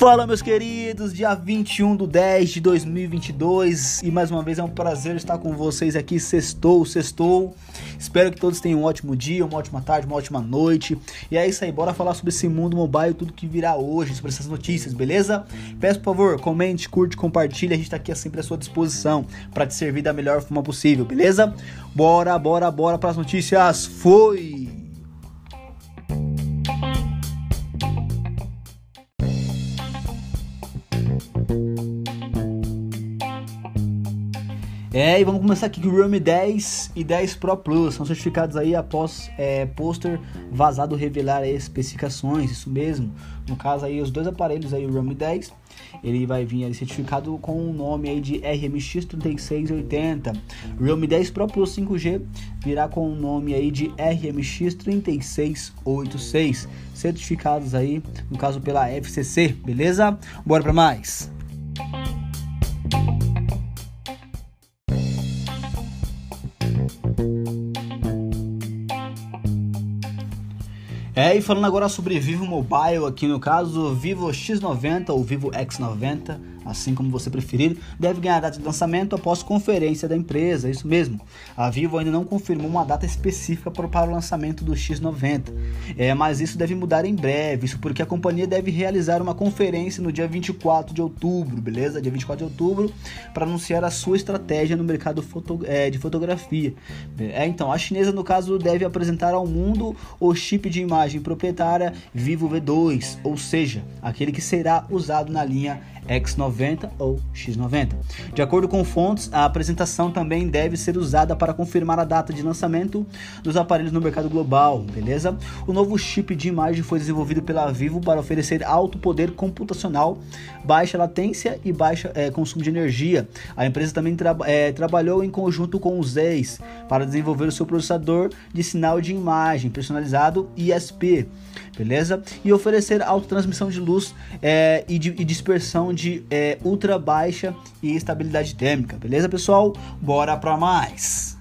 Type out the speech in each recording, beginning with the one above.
Fala meus queridos, dia 21 do 10 de 2022 e mais uma vez é um prazer estar com vocês aqui, sextou, sextou Espero que todos tenham um ótimo dia, uma ótima tarde, uma ótima noite E é isso aí, bora falar sobre esse mundo mobile, tudo que virá hoje, sobre essas notícias, beleza? Peço por favor, comente, curte, compartilhe, a gente tá aqui sempre à sua disposição para te servir da melhor forma possível, beleza? Bora, bora, bora para as notícias, foi! É, e vamos começar aqui com o Realme 10 e 10 Pro Plus. São certificados aí após é, pôster vazado revelar especificações, isso mesmo. No caso aí, os dois aparelhos aí, o Realme 10, ele vai vir aí certificado com o nome aí de RMX3680. Realme 10 Pro Plus 5G virá com o nome aí de RMX3686. Certificados aí, no caso pela FCC, beleza? Bora para mais. É, e falando agora sobre Vivo Mobile, aqui no caso, Vivo X90 ou Vivo X90, assim como você preferir, deve ganhar data de lançamento após conferência da empresa, isso mesmo. A Vivo ainda não confirmou uma data específica para o lançamento do X90, é, mas isso deve mudar em breve, isso porque a companhia deve realizar uma conferência no dia 24 de outubro, beleza? Dia 24 de outubro, para anunciar a sua estratégia no mercado foto, é, de fotografia. É, então, a chinesa, no caso, deve apresentar ao mundo o chip de imagem proprietária Vivo V2, ou seja, aquele que será usado na linha X90 ou X90. De acordo com fontes, a apresentação também deve ser usada para confirmar a data de lançamento dos aparelhos no mercado global, beleza? O novo chip de imagem foi desenvolvido pela Vivo para oferecer alto poder computacional, baixa latência e baixo é, consumo de energia. A empresa também tra é, trabalhou em conjunto com o Zeiss para desenvolver o seu processador de sinal de imagem personalizado ISP, beleza? E oferecer autotransmissão de luz é, e, de, e dispersão de de é, ultra baixa e estabilidade térmica, beleza pessoal? Bora para mais!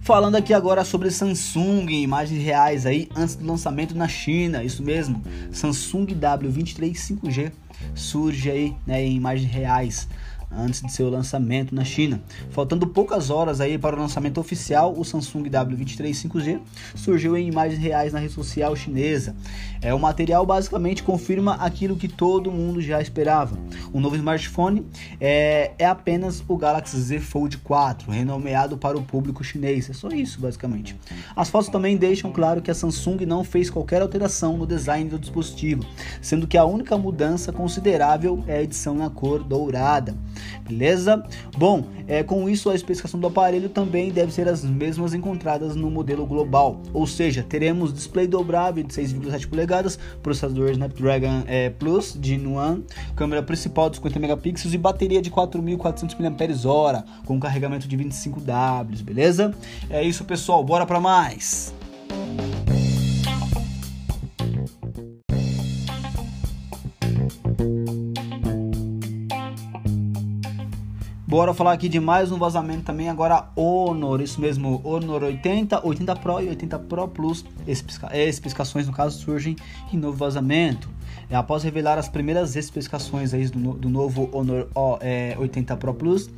Falando aqui agora sobre Samsung, imagens reais aí antes do lançamento na China, isso mesmo, Samsung W23 5G surge aí né, em imagens reais antes de seu lançamento na China. Faltando poucas horas aí para o lançamento oficial, o Samsung W23 5G surgiu em imagens reais na rede social chinesa. É, o material basicamente confirma aquilo que todo mundo já esperava. O novo smartphone é, é apenas o Galaxy Z Fold 4, renomeado para o público chinês. É só isso, basicamente. As fotos também deixam claro que a Samsung não fez qualquer alteração no design do dispositivo, sendo que a única mudança considerável é a edição na cor dourada beleza? Bom, é, com isso a especificação do aparelho também deve ser as mesmas encontradas no modelo global, ou seja, teremos display dobrável de 6,7 polegadas, processador Snapdragon é, Plus de Nuan, câmera principal de 50 megapixels e bateria de 4.400 mAh com carregamento de 25W, beleza? É isso pessoal, bora para mais! Bora falar aqui de mais um vazamento também, agora Honor, isso mesmo, Honor 80, 80 Pro e 80 Pro Plus, especificações no caso surgem em novo vazamento. É, após revelar as primeiras especificações aí do, do novo Honor o, é, 80 Pro Plus,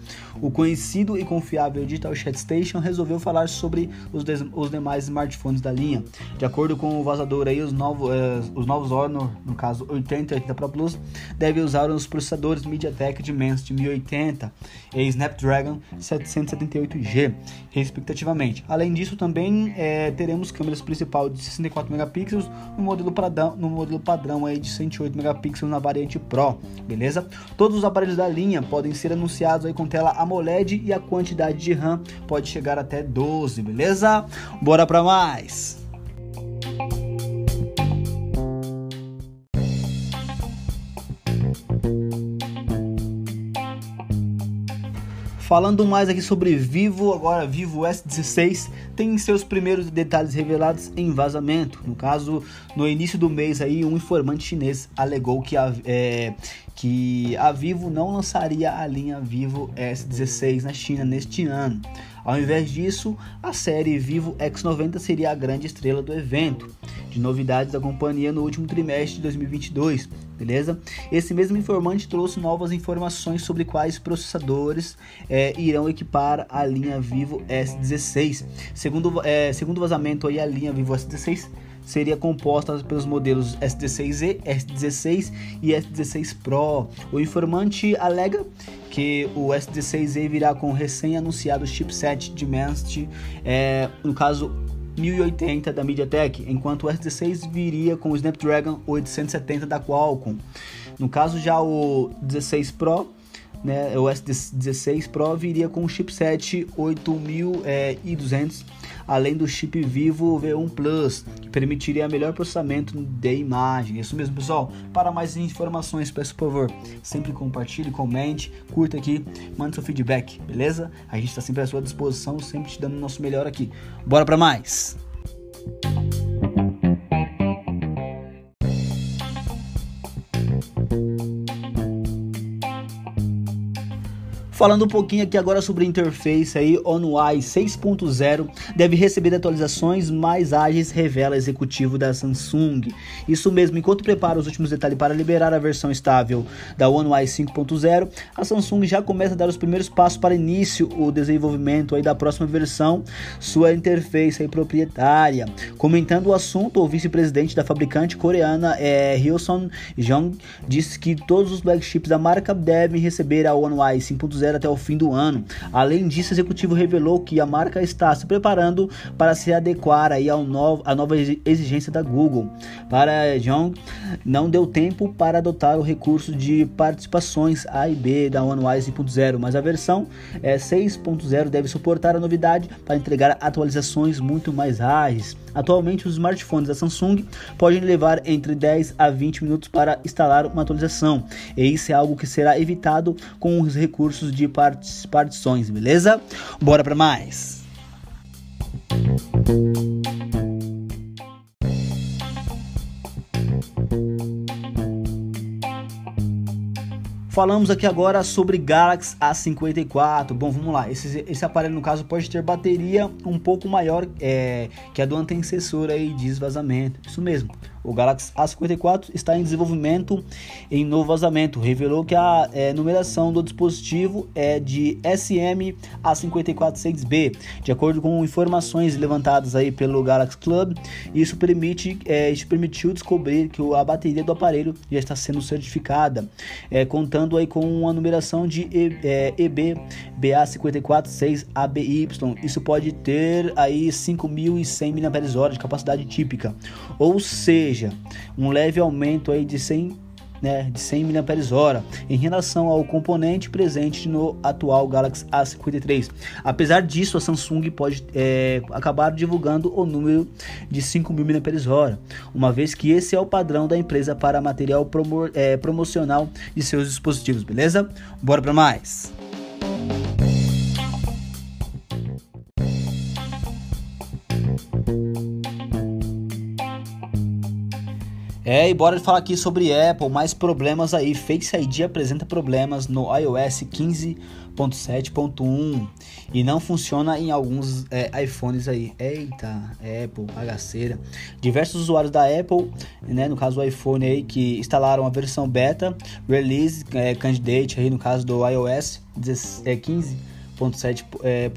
o conhecido e confiável Digital Chat Station resolveu falar sobre os, des, os demais smartphones da linha. De acordo com o vazador aí, os, novo, é, os novos Honor, no caso 80 e 80 Pro Plus, devem usar os processadores MediaTek Dimensity 1080 e Snapdragon 778G, respectivamente. Além disso, também é, teremos câmeras principal de 64 megapixels no modelo padrão, no modelo padrão aí de 108 megapixels na variante Pro, beleza? Todos os aparelhos da linha podem ser anunciados aí com tela AMOLED e a quantidade de RAM pode chegar até 12, beleza? Bora para mais! Falando mais aqui sobre Vivo, agora Vivo S16 tem seus primeiros detalhes revelados em vazamento. No caso, no início do mês aí, um informante chinês alegou que a, é, que a Vivo não lançaria a linha Vivo S16 na China neste ano. Ao invés disso, a série Vivo X90 seria a grande estrela do evento de novidades da companhia no último trimestre de 2022, beleza? Esse mesmo informante trouxe novas informações sobre quais processadores é, irão equipar a linha Vivo S16. Segundo, é, segundo vazamento aí, a linha Vivo S16 seria composta pelos modelos S16e, S16 e S16 Pro. O informante alega que o S16e virá com o recém-anunciado chipset Dimensity, é, no caso 1080 da MediaTek, enquanto o S16 viria com o Snapdragon 870 da Qualcomm. No caso já o 16 Pro né, o S16 Pro viria com o chipset 8200, é, além do chip Vivo V1 Plus, que permitiria melhor processamento de imagem. Isso mesmo, pessoal. Para mais informações, peço por favor, sempre compartilhe, comente, curta aqui, mande seu feedback, beleza? A gente está sempre à sua disposição, sempre te dando o nosso melhor aqui. Bora para mais! Falando um pouquinho aqui agora sobre a interface aí, ONUI 6.0 deve receber atualizações mais ágeis, revela executivo da Samsung. Isso mesmo, enquanto prepara os últimos detalhes para liberar a versão estável da ONUI 5.0, a Samsung já começa a dar os primeiros passos para início o desenvolvimento aí da próxima versão, sua interface aí proprietária. Comentando o assunto, o vice-presidente da fabricante coreana eh, é, Hyosun Jung disse que todos os flagships da marca devem receber a ONUI 5.0 brasileira até o fim do ano. Além disso, o executivo revelou que a marca está se preparando para se adequar aí ao novo, à nova exigência da Google. Para John, não deu tempo para adotar o recurso de participações A e B da One UI 5.0, mas a versão é, 6.0 deve suportar a novidade para entregar atualizações muito mais ágeis. Atualmente, os smartphones da Samsung podem levar entre 10 a 20 minutos para instalar uma atualização, e isso é algo que será evitado com os recursos de partições, beleza? Bora para mais! Falamos aqui agora sobre Galaxy A54. Bom, vamos lá. Esse, esse aparelho, no caso, pode ter bateria um pouco maior é, que a do antecessor aí de esvazamento. Isso mesmo. O Galaxy A54 está em desenvolvimento em novo vazamento. Revelou que a é, numeração do dispositivo é de SM A546B. De acordo com informações levantadas aí pelo Galaxy Club, isso permite, é, isso permitiu descobrir que a bateria do aparelho já está sendo certificada, é, contando aí com uma numeração de e, é, EB BA546ABY. Isso pode ter aí 5.100 mAh de capacidade típica. Ou seja, seja, um leve aumento aí de 100 né, de 100 mAh em relação ao componente presente no atual Galaxy A53. Apesar disso, a Samsung pode é, acabar divulgando o número de 5.000 mAh, uma vez que esse é o padrão da empresa para material promo é, promocional de seus dispositivos, beleza? Bora para mais! É, e bora falar aqui sobre Apple, mais problemas aí. Face ID apresenta problemas no iOS 15.7.1 e não funciona em alguns é, iPhones aí. Eita, Apple, bagaceira. Diversos usuários da Apple, né, no caso do iPhone aí, que instalaram a versão beta, release é, candidate aí no caso do iOS 15 1.7.1, é,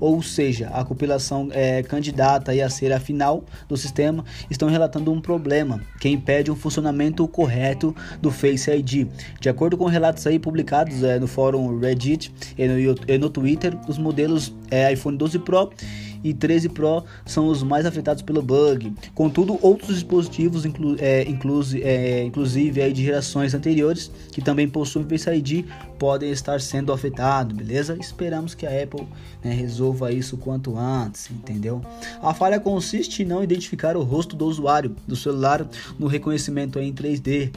ou seja, a compilação é, candidata a ser a final do sistema, estão relatando um problema que impede um funcionamento correto do Face ID. De acordo com relatos aí publicados é, no fórum Reddit e no, e no Twitter, os modelos é, iPhone 12 Pro e 13 Pro são os mais afetados pelo bug. Contudo, outros dispositivos, inclu é, incluse, é, inclusive aí de gerações anteriores, que também possuem Face ID, podem estar sendo afetados, beleza? Esperamos que a Apple né, resolva isso quanto antes, entendeu? A falha consiste em não identificar o rosto do usuário do celular no reconhecimento em 3D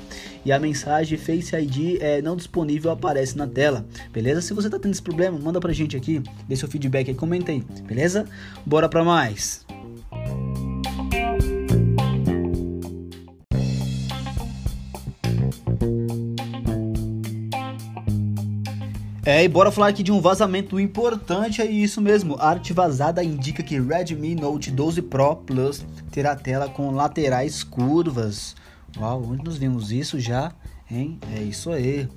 e a mensagem Face ID é não disponível aparece na tela, beleza? Se você tá tendo esse problema, manda pra gente aqui, dê seu feedback aí, comenta aí, beleza? Bora pra mais! É, e bora falar aqui de um vazamento importante, é isso mesmo. A arte vazada indica que Redmi Note 12 Pro Plus terá tela com laterais curvas. Uau, onde nós vimos isso já? Hein? É isso aí.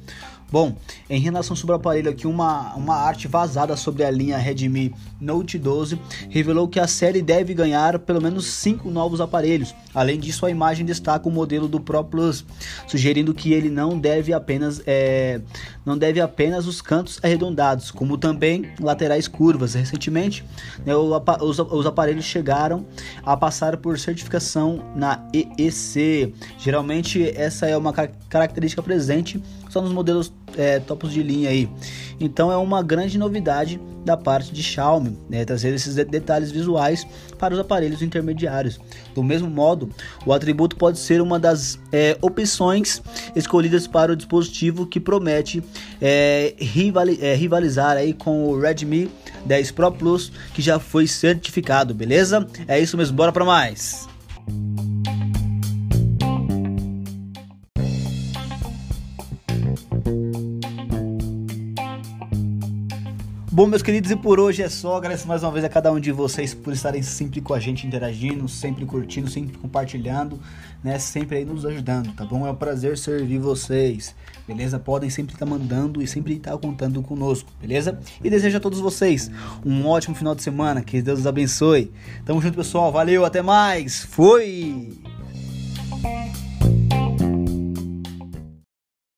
Bom, em relação sobre o aparelho aqui, uma, uma arte vazada sobre a linha Redmi Note 12 revelou que a série deve ganhar pelo menos 5 novos aparelhos. Além disso, a imagem destaca o modelo do Pro Plus, sugerindo que ele não deve apenas, é, não deve apenas os cantos arredondados, como também laterais curvas. Recentemente, né, os, os aparelhos chegaram a passar por certificação na EEC. Geralmente, essa é uma característica presente só nos modelos é, topos de linha aí. Então é uma grande novidade da parte de Xiaomi, né, trazer esses detalhes visuais para os aparelhos intermediários. Do mesmo modo, o atributo pode ser uma das é, opções escolhidas para o dispositivo que promete é, é rivalizar aí com o Redmi 10 Pro Plus, que já foi certificado, beleza? É isso mesmo, bora para mais! Bom, meus queridos, e por hoje é só. Agradeço mais uma vez a cada um de vocês por estarem sempre com a gente interagindo, sempre curtindo, sempre compartilhando, né? Sempre aí nos ajudando, tá bom? É um prazer servir vocês, beleza? Podem sempre estar mandando e sempre estar contando conosco, beleza? E desejo a todos vocês um ótimo final de semana, que Deus os abençoe. Tamo junto, pessoal. Valeu, até mais. Fui!